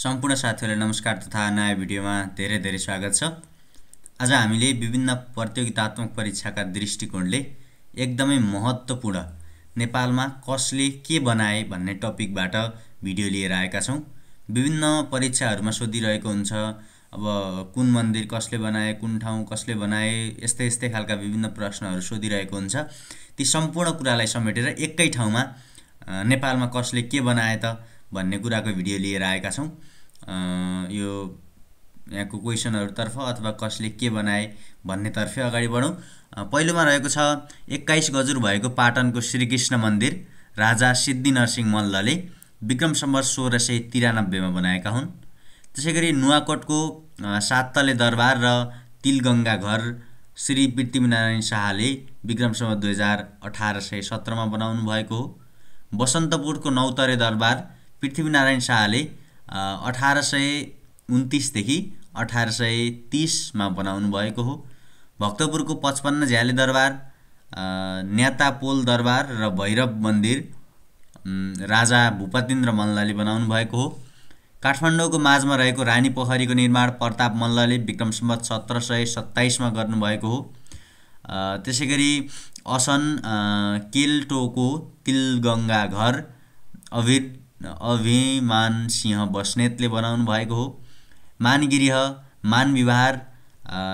सम्पूर्ण साथीहरूलाई नमस्कार तथा नयाँ भिडियोमा धेरै धेरै स्वागत छ। आज हामीले विभिन्न प्रतियोगितात्मक परीक्षाका दृष्टिकोणले एकदमै महत्त्वपूर्ण नेपालमा कसले के बनाए भन्ने टपिकबाट भिडियो लिएर आएका छौँ। विभिन्न परीक्षाहरूमा सोधिरहेको हुन्छ अब कुन मन्दिर कसले बनाए कुन ठाउँ कसले बनाए यस्तै यस्तै खालका विभिन्न प्रश्नहरू सोधिरहेको हुन्छ। ती सम्पूर्ण कुरालाई समेटेर एकै ठाउँमा नेपालमा कसले के बनाए त भन्ने कुराको भिडियो लिएर आएका छौँ। यो यहाँको क्वेसनहरूतर्फ अथवा कसले के बनाए भन्नेतर्फै अगाडि बढौँ। पहिलोमा रहेको छ एक्काइस गजुर भएको पाटनको श्रीकृष्ण मन्दिर राजा सिद्धि नरसिंह मल्लले विक्रम सम्बर सोह्र सय तिरानब्बेमा बनाएका हुन्। त्यसै गरी नुवाकोटको साततले दरबार र तिलगङ्गा घर श्री पृथ्वीनारायण शाहले विक्रम सम्बर दुई हजार अठार सय सत्रमा बनाउनु भएको हो। बसन्तपुरको नौतरे दरबार पृथ्वीनारायण शाहले अठार सय उन्तिसदेखि अठार सय तिसमा बनाउनु भएको हो। भक्तपुरको पचपन्न झ्याले दरबार न्यातापोल दरबार र भैरव मन्दिर राजा भूपतिन्द्र मल्लले बनाउनु भएको हो। काठमाडौँको माझमा रहेको रानी पोखरीको निर्माण प्रताप मल्लले विक्रम सम्बत सत्र सय सत्ताइसमा गर्नुभएको हो। त्यसै गरी असन केल्टोको तिलगङ्गा घर अभिर अभिमान सिंह बस्नेतले बनाउनु भएको हो। मानगिरिह मानविहार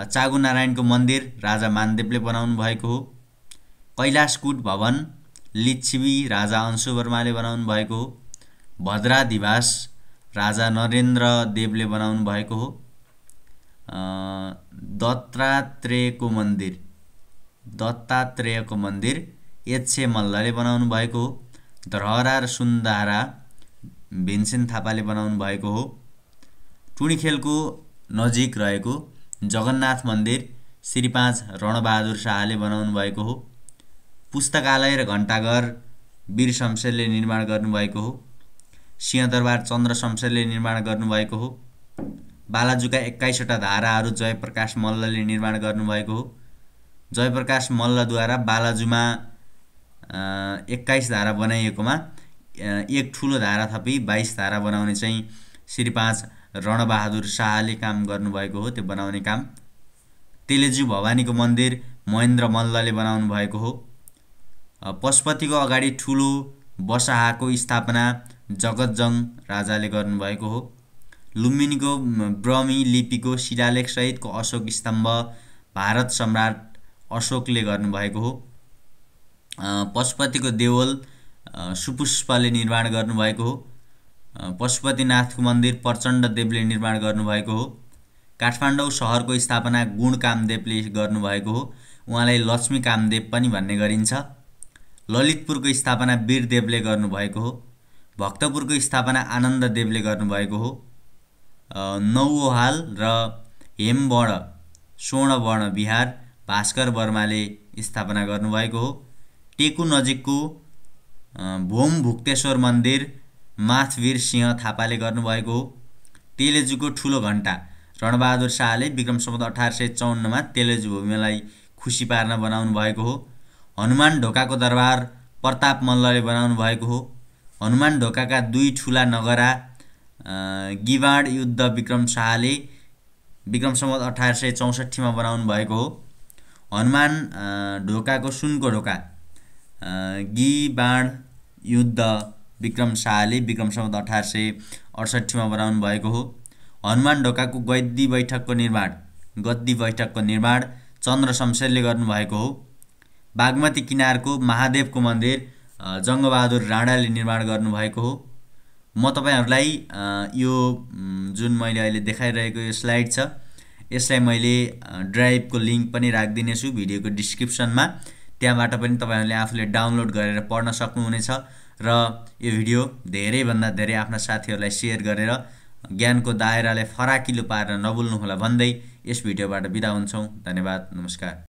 चागुनारायणको मन्दिर राजा मानदेवले बनाउनु भएको हो। कैलाशकुट भवन लिच्छिवी राजा अंशुवर्माले बनाउनु भएको हो। भद्राधिवास राजा नरेन्द्र देवले बनाउनु भएको हो। दत्तात्रेयको मन्दिर दत्तात्रेयको मन्दिर एच्छे मल्लले बनाउनु भएको हो। धरहरा र सुन्दारा भीमसेन थापाले बनाउनु भएको हो। टुणीखेलको नजिक रहेको जगन्नाथ मन्दिर श्री पाँच रणबहादुर शाहले बनाउनु भएको हो। पुस्तकालय र घण्टाघर वीर शमशेरले निर्माण गर्नुभएको हो। सिंहदरबार चन्द्र शमशेरले निर्माण गर्नुभएको हो। बालाजुका एक्काइसवटा धाराहरू जयप्रकाश मल्लले निर्माण गर्नुभएको हो। जयप्रकाश मल्लद्वारा बालाजुमा एक्काइस धारा बनाइएकोमा एक ठुलो धारा थपी बाइस धारा बनाउने चाहिँ श्री पाँच रणबहादुर शाहले काम गर्नुभएको हो त्यो बनाउने काम। तेलेजु भवानीको मन्दिर महेन्द्र मल्लले बनाउनु भएको हो। पशुपतिको अगाडि ठुलो बसाहाको स्थापना जगतजङ राजाले गर्नुभएको हो। लुम्बिनीको ब्रमी लिपिको शिलालेखसहितको अशोक स्तम्भ भारत सम्राट अशोकले गर्नुभएको हो। पशुपतिको देवल सुपुष्पले निर्माण गर्नुभएको हो। पशुपतिनाथको मन्दिर प्रचण्ड देवले निर्माण गर्नुभएको हो। काठमाडौँ सहरको स्थापना गुण कामदेवले गर्नुभएको हो। उहाँलाई लक्ष्मी कामदेव पनि भन्ने गरिन्छ। ललितपुरको स्थापना वीरदेवले गर्नुभएको हो। भक्तपुरको स्थापना आनन्द देवले गर्नुभएको हो। नौहाल र हेमवर्ण स्वर्णवर्ण बिहार भास्कर वर्माले स्थापना गर्नुभएको हो। टेकु नजिकको भोम भुक्तेश्वर मन्दिर माथवीर सिंह थापाले गर्नुभएको हो। तेलेजुको ठुलो घन्टा रणबहादुर शाहले विक्रम सम्बत अठार सय चौन्नमा तेलेजु भूमिलाई खुसी पार्न बनाउनु भएको हो। हनुमान ढोकाको दरबार प्रताप मल्लले बनाउनु भएको हो। हनुमान ढोकाका दुई ठुला नगरा गिवाड युद्ध विक्रम शाहले विक्रम सम्बत अठार सय चौसठीमा बनाउनु भएको हो। हनुमान ढोकाको सुनको ढोका गिबाड युद्ध विक्रम शाहले विक्रम सम्बत अठार सय अडसट्ठीमा बनाउनु भएको हो। हनुमान ढोकाको गद्दी बैठकको निर्माण गद्दी बैठकको निर्माण चन्द्र शमशेरले गर्नुभएको हो। बागमती किनारको महादेवको मन्दिर जङ्गबहादुर राणाले निर्माण गर्नुभएको हो। म तपाईँहरूलाई यो जुन मैले अहिले देखाइरहेको यो स्लाइड छ यसलाई मैले ड्राइभको लिङ्क पनि राखिदिनेछु भिडियोको डिस्क्रिप्सनमा। त्यहाँबाट पनि तपाईँहरूले आफूले डाउनलोड गरेर पढ्न सक्नुहुनेछ र यो भिडियो धेरैभन्दा धेरै आफ्ना साथीहरूलाई सेयर गरेर ज्ञानको दायरालाई फराकिलो पारेर नभुल्नुहोला भन्दै यस भिडियोबाट बिदा हुन्छौँ। धन्यवाद नमस्कार।